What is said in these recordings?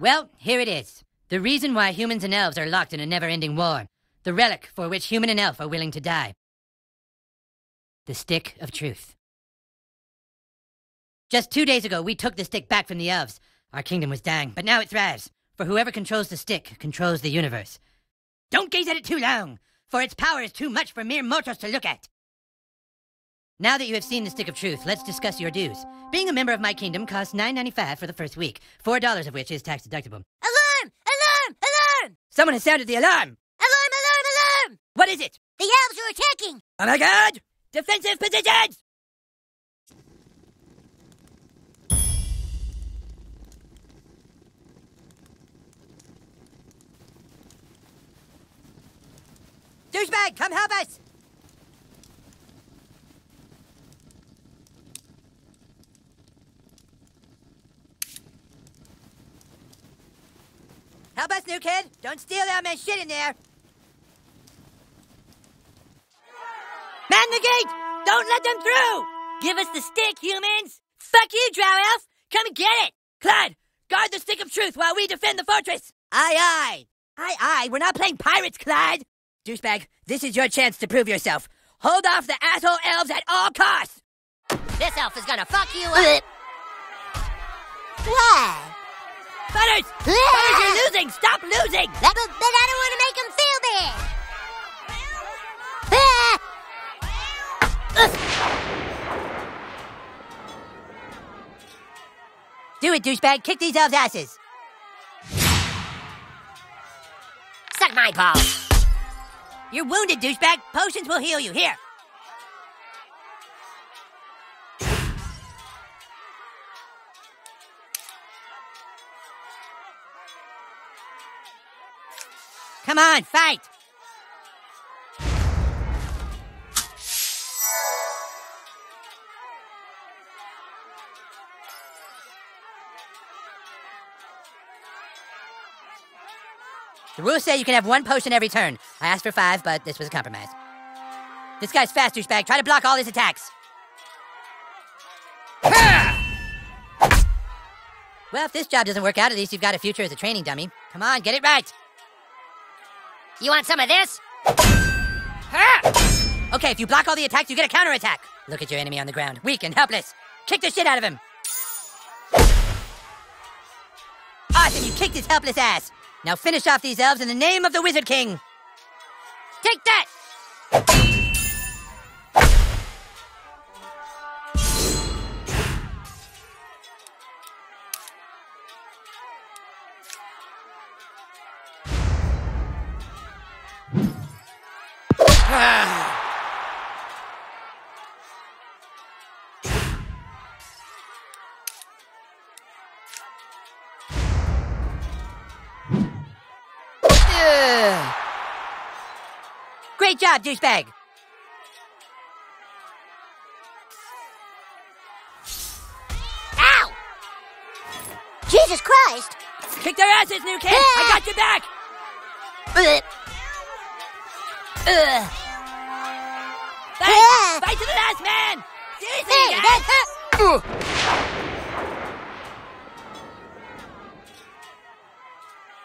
Well, here it is. The reason why humans and elves are locked in a never ending war. The relic for which human and elf are willing to die. The Stick of Truth. Just two days ago, we took the stick back from the elves. Our kingdom was dying, but now it thrives. For whoever controls the stick controls the universe. Don't gaze at it too long, for its power is too much for mere mortals to look at. Now that you have seen the Stick of Truth, let's discuss your dues. Being a member of my kingdom costs $9.95 for the first week, $4 of which is tax deductible. Alarm! Alarm! Alarm! Someone has sounded the alarm! Alarm! Alarm! Alarm! What is it? The elves are attacking! Oh my god! Defensive positions! Douchebag, come help us! Help us, new kid! Don't steal that man's shit in there! Man the gate! Don't let them through! Give us the stick, humans! Fuck you, Drow Elf! Come and get it! Clyde, guard the stick of truth while we defend the fortress! Aye, aye! Aye, aye, we're not playing pirates, Clyde! Douchebag, this is your chance to prove yourself. Hold off the asshole elves at all costs! This elf is gonna fuck you up! Why? Butters! Butters, you're losing! Stop losing! But, but I don't want to make him feel bad! Do it, douchebag! Kick these elves' asses! Suck my balls! You're wounded, douchebag! Potions will heal you. Here! Come on, fight! The rules say you can have one potion every turn. I asked for five, but this was a compromise. This guy's fast, douchebag. Try to block all his attacks. Well, if this job doesn't work out, at least you've got a future as a training dummy. Come on, get it right. You want some of this? Okay, if you block all the attacks, you get a counterattack. Look at your enemy on the ground, weak and helpless. Kick the shit out of him. Ah, awesome, you kicked his helpless ass. Now finish off these elves in the name of the Wizard King. Take that! Great job, douchebag. Ow! Jesus Christ! Kick their asses, new kid. I got your back. Ugh. Ugh. Fight! Ah. Fight to the last man! Seriously, Hey, guys! that-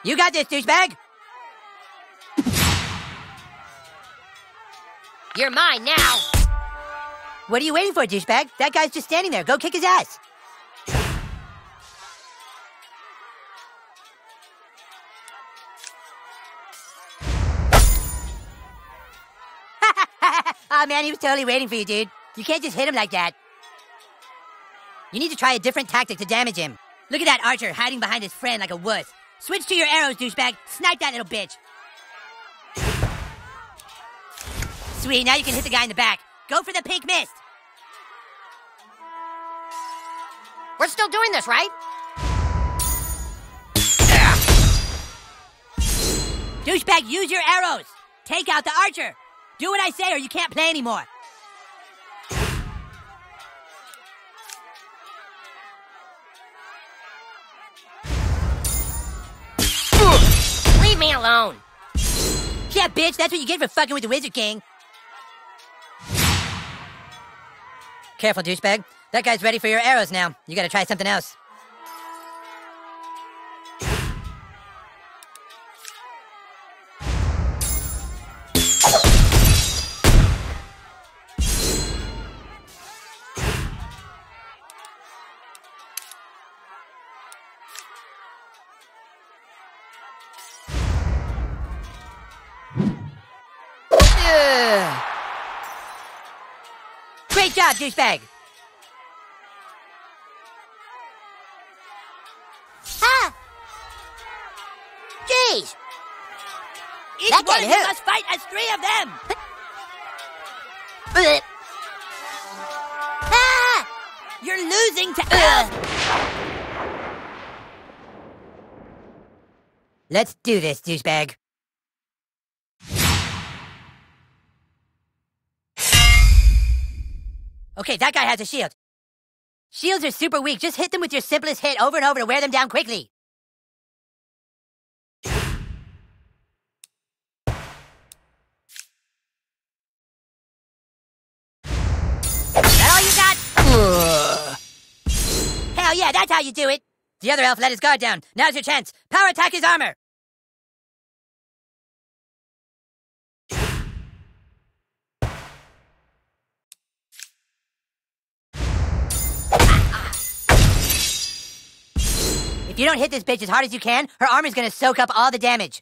You got this, douchebag. You're mine now! What are you waiting for, douchebag? That guy's just standing there. Go kick his ass. oh man, he was totally waiting for you, dude. You can't just hit him like that. You need to try a different tactic to damage him. Look at that archer hiding behind his friend like a wuss. Switch to your arrows, douchebag. Snipe that little bitch. Sweet, now you can hit the guy in the back. Go for the pink mist. We're still doing this, right? Douchebag, use your arrows. Take out the archer. Do what I say or you can't play anymore. Leave me alone! Yeah, bitch, that's what you get for fucking with the Wizard King. Careful, douchebag. That guy's ready for your arrows now. You gotta try something else. Yeah. Great job, douchebag! Ah! Jeez! Each That one of you must fight as three of them! Ah! You're losing to. Let's do this, douchebag. Okay, that guy has a shield. Shields are super weak. Just hit them with your simplest hit over and over to wear them down quickly. That all you got? Hell yeah, that's how you do it. The other elf let his guard down. Now's your chance. Power attack his armor. You don't hit this bitch as hard as you can, her armor's gonna soak up all the damage.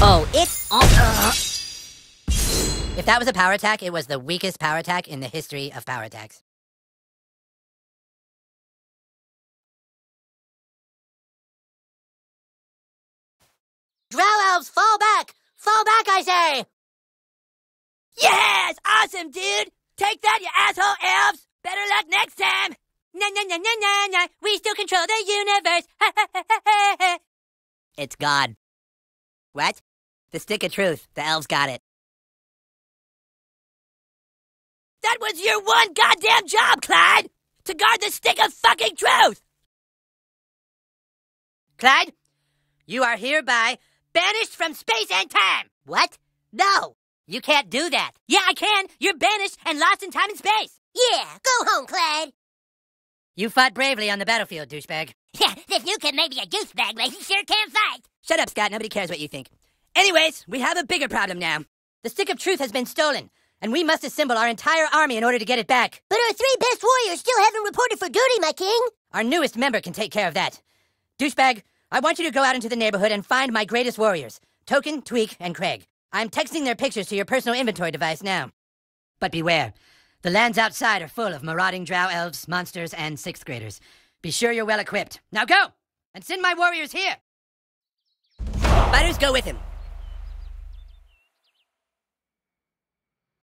Oh, it's. Uh, If that was a power attack, it was the weakest power attack in the history of power attacks. drow elves, fall back! Fall back, I say! Yes! Awesome, dude! Take that, you asshole elves! Better luck next time! Na na na na na na! We still control the universe! Ha ha ha ha ha! It's God. What? The stick of truth. The elves got it. That was your one goddamn job, Clyde! To guard the stick of fucking truth! Clyde, you are hereby banished from space and time! What? No! You can't do that. Yeah, I can! You're banished and lost in time and space! Yeah, go home, Clyde! You fought bravely on the battlefield, douchebag. Yeah, this new kid may be a douchebag, but he sure can fight! Shut up, Scott. Nobody cares what you think. Anyways, we have a bigger problem now. The Stick of Truth has been stolen, and we must assemble our entire army in order to get it back. But our three best warriors still haven't reported for duty, my king! Our newest member can take care of that. Douchebag, I want you to go out into the neighborhood and find my greatest warriors Token, Tweek, and Craig. I'm texting their pictures to your personal inventory device now. But beware. The lands outside are full of marauding drow elves, monsters, and sixth graders. Be sure you're well equipped. Now go! And send my warriors here! Fighters, go with him.